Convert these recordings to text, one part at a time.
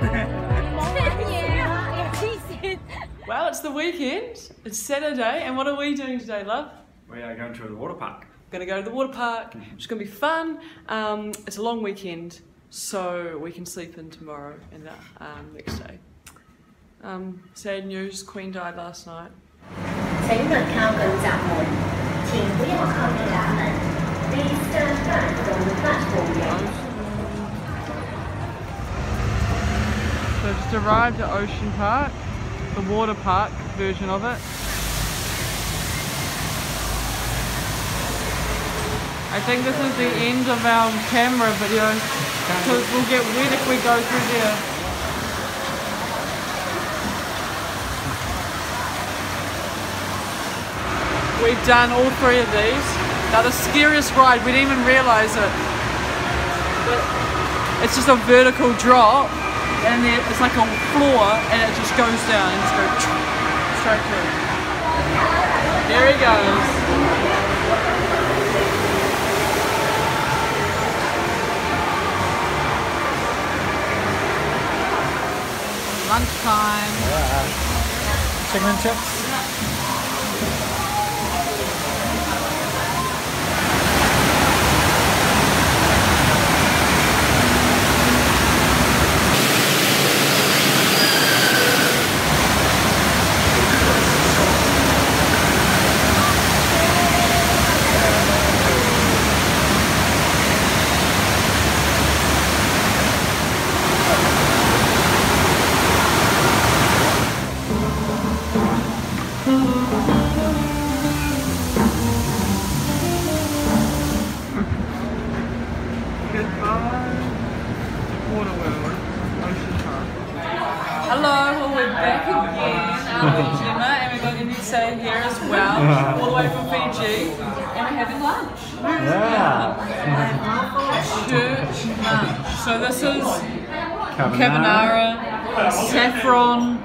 Well, it's the weekend. It's Saturday, and what are we doing today, love? We are going to the water park. Gonna go to the water park. It's gonna be fun. Um, it's a long weekend, so we can sleep in tomorrow and the um, next day. Um, sad news: Queen died last night. 请勿靠近闸门，请不要靠近闸门。Please stand back from the platform So I just arrived at Ocean Park, the water park version of it. I think this is the end of our camera video because we'll get wet if we go through there. We've done all three of these. Now the scariest ride, we didn't even realise it. But it's just a vertical drop and it's like a floor and it just goes down and just goes straight through. There he goes. Lunchtime. Chicken and chips. Hello, well we're back again. I'm with Gemma and we've got Inisa here as well, all the way from Fiji. And we're having lunch. Yeah. Church lunch. So this is carbonara, saffron,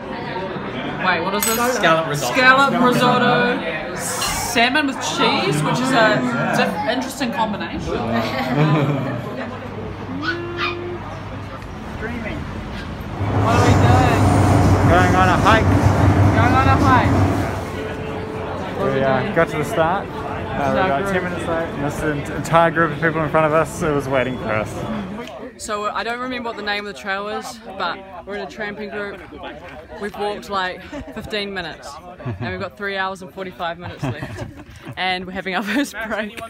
wait what is this? Scallop risotto. Scallop risotto, salmon with cheese, which is a diff- interesting combination. What are we doing? Going on a hike. Going on a hike. What We we uh, got to the start. Uh, we got 10 minutes late. And this entire group of people in front of us it was waiting for us. So I don't remember what the name of the trail is, but we're in a tramping group. We've walked like 15 minutes, and we've got three hours and 45 minutes left, and we're having our first break.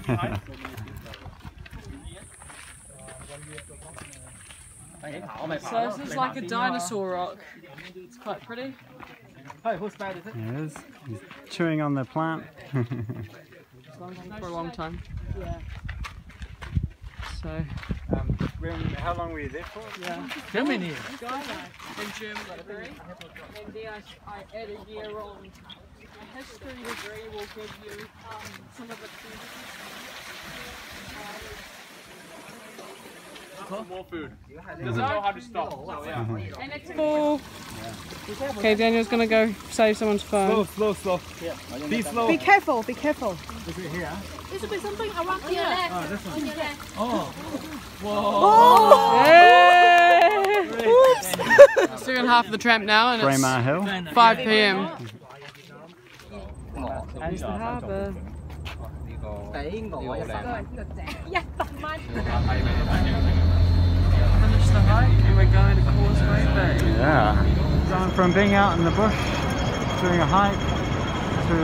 So this is like a dinosaur rock. It's quite pretty. He is. it? He's chewing on the plant. For a long time. Yeah. So Um, how long were you there for? yeah. How many? In Germany, three. And then I, I add a year on. A history degree will give you um, some of the More food. Doesn't know how to stop. So yeah. And. Okay, Daniel's gonna go save someone's phone. slow, slow. Be slow. Be careful, be careful. There should be something around oh, oh, on your left. On your left. Yay! Second half of the tramp now, and it's Hill. 5 p.m. Here's the harbour. Finished the hike, and we're going to Causeway Bay. Yeah. Going from being out in the bush, doing a hike, to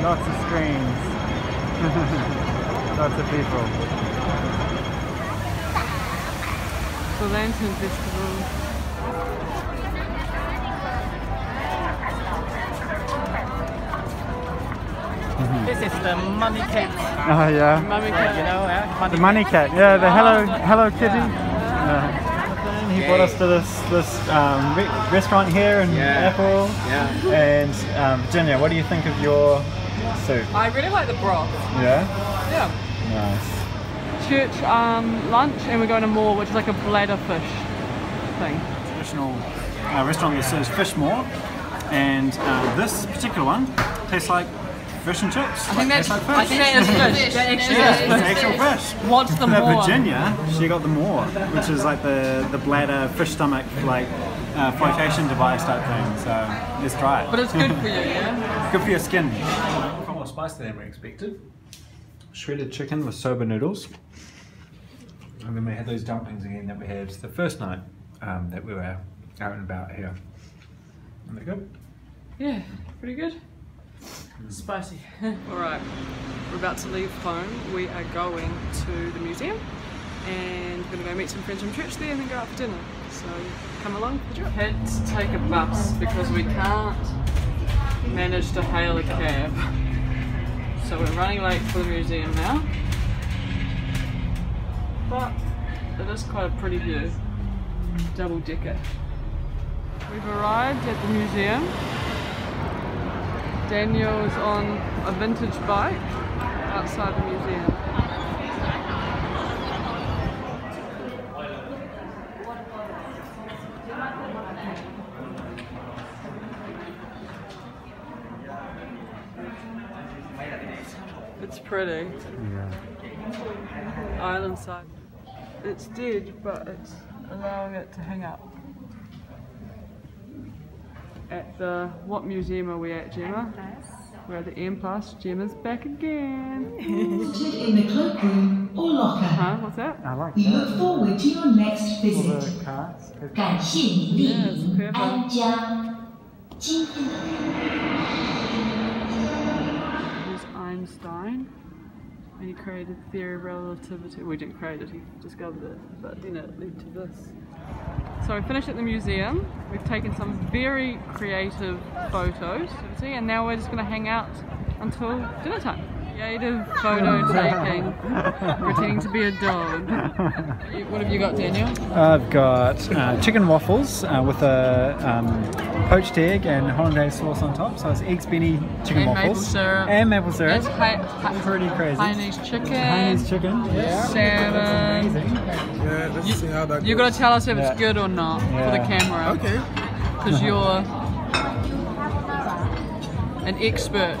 lots of screens. lots of people. The Lantern Festival. This is the money cat. Oh yeah. Mummy You cat. know, uh, money The money cat. Yeah, the hello hello kitty. Yeah. He brought us to this this um, re- restaurant here in Apple. Yeah. And um, Virginia, what do you think of your soup? I really like the broth. Yeah. Yeah. Nice. Church um, lunch, and we're going to maw, which is like a bladder fish thing. traditional uh, restaurant that serves fish maw, and uh, this particular one tastes like fish and chips. I think that's. like I fish. think that is fish. That actually yeah, is it's fish. actual fish. What's the maw? Virginia, she got the maw, which is like the the bladder fish stomach like uh, flotation device type thing. So let's try it. But it's good for you, yeah. good for your skin. Far more spicy than we expected. Shredded chicken with soba noodles. And then we had those dumplings again that we had the first night um, that we were out and about here. And they're good. Yeah, pretty good. Spicy. Alright, we're about to leave home. We are going to the museum and we're going to go meet some friends from church there and then go out for dinner. So come along for the trip. Had to take a bus because we can't manage to hail a cab. So we're running late for the museum now. But it is quite a pretty view. Double decker. We've arrived at the museum. Daniel's on a vintage bike outside the museum. It's pretty. Island side. It's dead, but it's allowing it to hang up at the, what museum are we at, Gemma? We're at the M Plus. Gemma's back again. in the cloakroom or locker. Huh? What's that? I like you that. Look forward to your next visit. Cast, Gan Xin Here's Einstein. And he created theory of relativity. We well, didn't create it, he discovered it, but then it led to this. So we finished at the museum. We've taken some very creative photos, see, and now we're just going to hang out until dinner time. Creative photo taking, pretending to be a dog. What have you got, Daniel? I've got uh, chicken waffles uh, with a um, poached egg and hollandaise sauce on top. So it's eggs, Benny, chicken And maple waffles, syrup. and maple syrup. Hi- Pretty crazy. Chinese chicken. Chinese chicken. Yeah. Salmon. Amazing. Yeah, let's see how that You goes. gotta tell us if Yeah. it's good or not for the camera. Okay. Because you're an expert.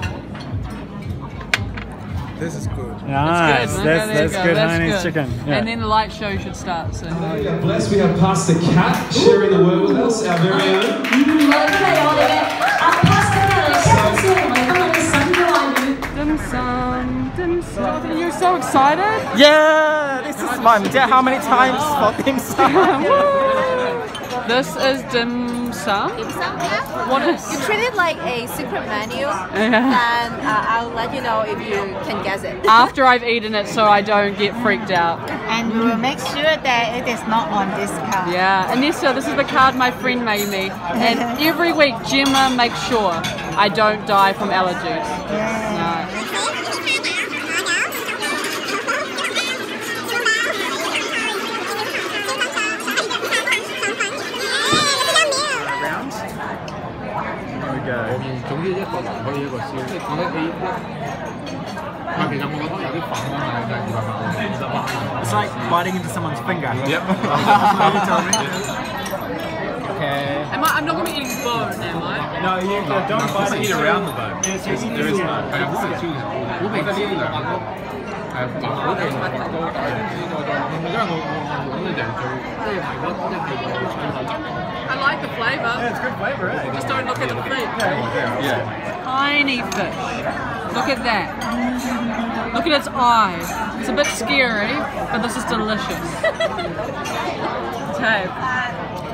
This is good. Nice. That's good. That's, Okay, that's go. good That's Chinese good. chicken. Yeah. And then the light show should start soon. Bless, we have Pastor Kat sharing the word with us, our very own. You're so excited. Yeah, this is my how many times for dim sum? This is dim sum. What is? You treat it like a secret menu, Yeah. and uh, I'll let you know if you can guess it. After I've eaten it, so I don't get freaked out. and we will make sure that it is not on this card. Yeah, Anissa, this is the card my friend made me, and every week Gemma makes sure I don't die from allergies. No. 可以一个烧，即系讲得起一。唔系，其实我觉得有啲反光系真系二百八二十八。 It's like biting into someone's finger. Yep. you told me. Okay. Am I, I'm not going to be eating bone, am I? No, you uh, don't bite eat into around it. the bone. Yes, you eat There is into none. it. 系啊，好明超嘅，好明超两个。系白好定白都系呢个就，因为我我我揾嘅人最即系排骨一系有肠 flavour. Yeah, it's good flavor, eh? Just don't look at the feet. Yeah. Tiny fish. Look at that. Look at its eyes. It's a bit scary, but this is delicious. Okay.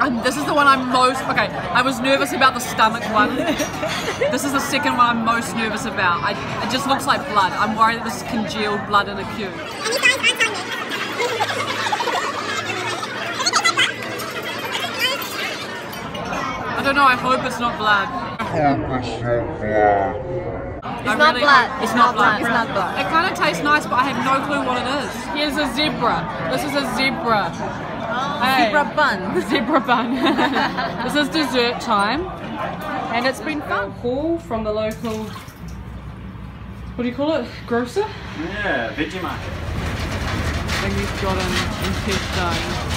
Um, this is the one I'm most okay. I was nervous about the stomach one. this is the second one I'm most nervous about. I, it just looks like blood. I'm worried that this is congealed blood in a cube. I don't know. I hope it's not blood. It's not blood. It's not blood. It's not blood. It kind of tastes nice, but I have no clue what it is. Here's a zebra. This is a zebra. Oh. Hey. Zebra bun. Zebra bun. this is dessert time, and it's been fun. Call from the local. What do you call it? Grocer. Yeah, veggie market. And you've got an intestine.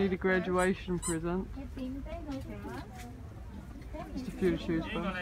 Need a graduation present. Just a few to choose from.